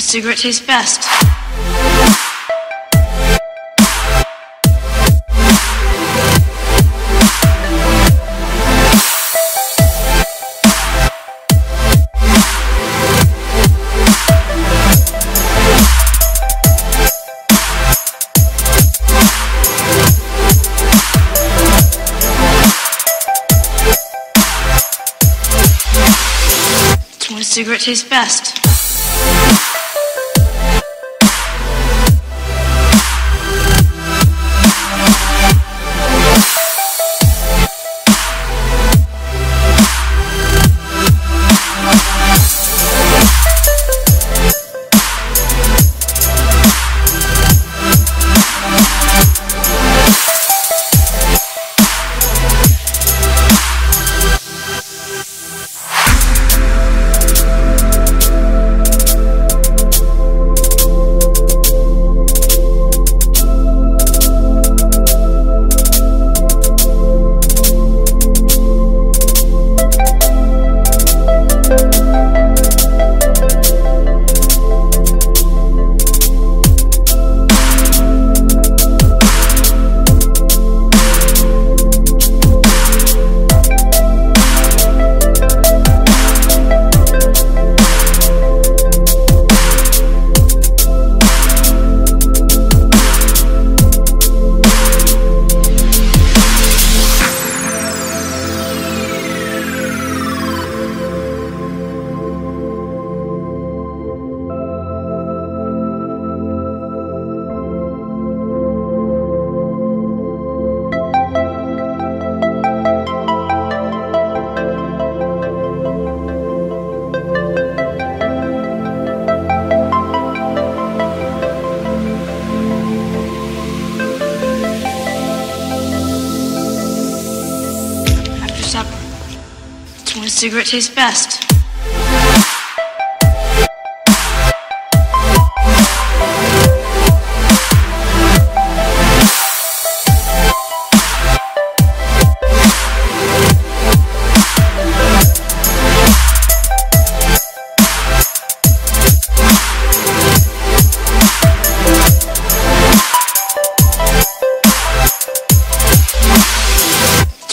cigarette tastes best. One cigarette tastes best? Which one cigarette tastes best?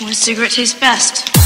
One cigarette tastes best?